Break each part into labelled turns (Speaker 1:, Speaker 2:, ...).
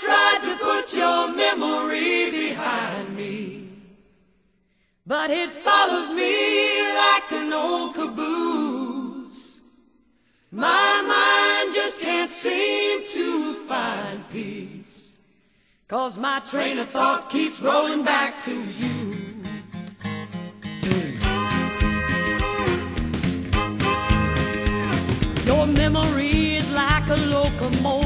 Speaker 1: tried to put your memory behind me, but it follows me like an old caboose. My mind just can't seem to find peace, cause my train of thought keeps rolling back to you. Your memory is like a locomotive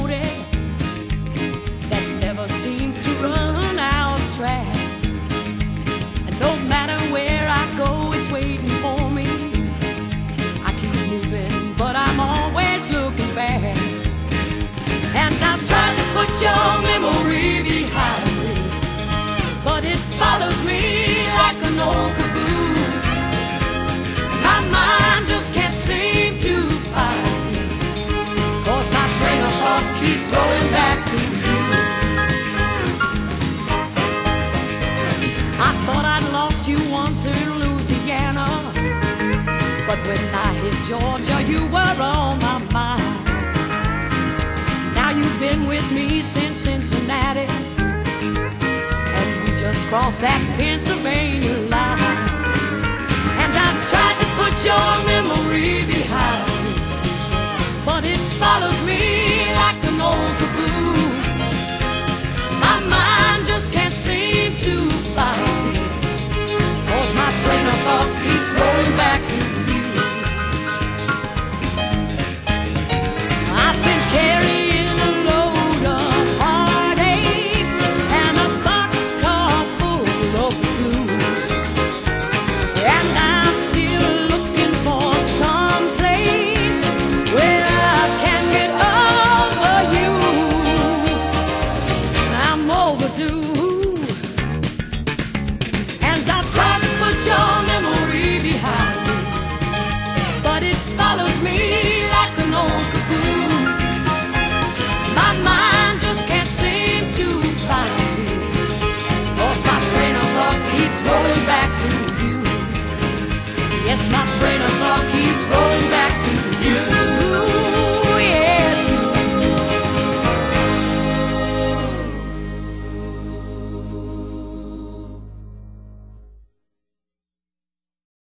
Speaker 1: But when I hit Georgia, you were on my mind. Now you've been with me since Cincinnati, and we just crossed that Pennsylvania line. Yes, my friend.